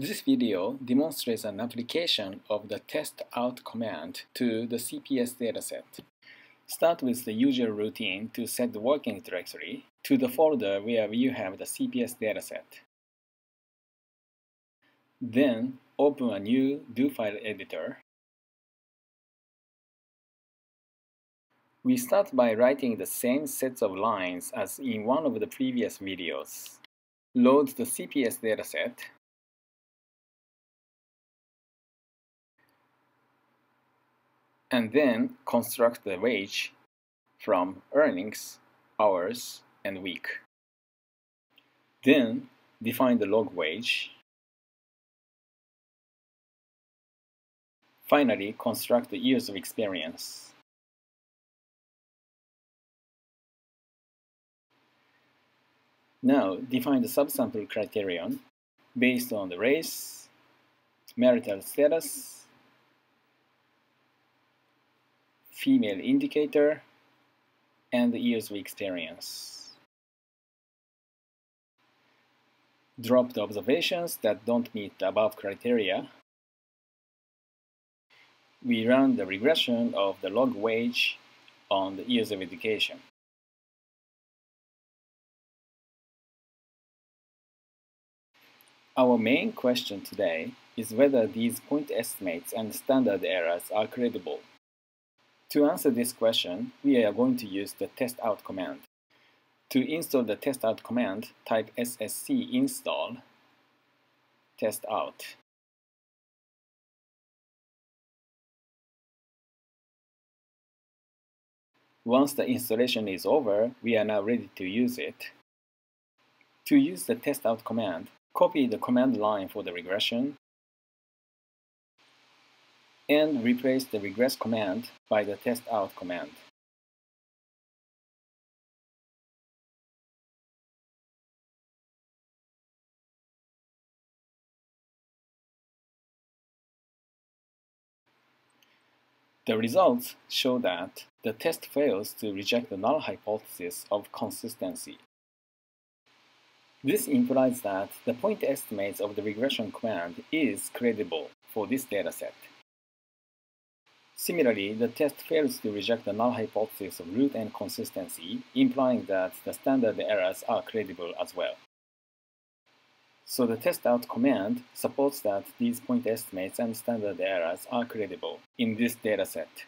This video demonstrates an application of the test out command to the CPS dataset. Start with the usual routine to set the working directory to the folder where you have the CPS dataset. Then open a new do file editor. We start by writing the same sets of lines as in one of the previous videos. Load the CPS dataset and then construct the wage from earnings, hours, and week. Then define the log wage. Finally, construct the years of experience. Now, define the subsample criterion based on the race, marital status, female indicator, and years of experience. Drop the observations that don't meet the above criteria. We run the regression of the log wage on the years of education. Our main question today is whether these point estimates and standard errors are credible. To answer this question, we are going to use the testout command. To install the testout command, type ssc install testout. Once the installation is over, we are now ready to use it. To use the test out command, copy the command line for the regression and replace the regress command by the testout command. The results show that the test fails to reject the null hypothesis of consistency. This implies that the point estimates of the regression command is credible for this dataset. Similarly, the test fails to reject the null hypothesis of root-n consistency, implying that the standard errors are credible as well. So the testout command supports that these point estimates and standard errors are credible in this dataset.